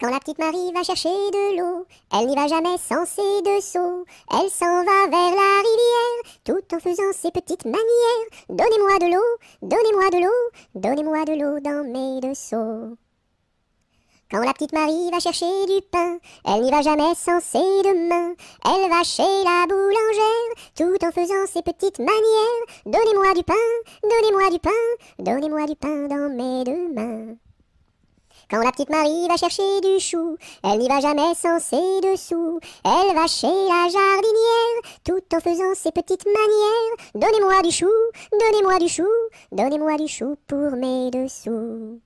Quand la petite Marie va chercher de l'eau, elle n'y va jamais sans ses deux seaux. Elle s'en va vers la rivière, tout en faisant ses petites manières. Donnez-moi de l'eau, donnez-moi de l'eau, donnez-moi de l'eau dans mes deux seaux. Quand la petite Marie va chercher du pain, elle n'y va jamais sans ses deux mains. Elle va chez la boulangère, tout en faisant ses petites manières. Donnez-moi du pain, donnez-moi du pain, donnez-moi du pain dans mes deux mains. La petite Marie va chercher du chou, elle n'y va jamais sans ses dessous. Elle va chez la jardinière, tout en faisant ses petites manières. Donnez-moi du chou, donnez-moi du chou, donnez-moi du chou pour mes dessous.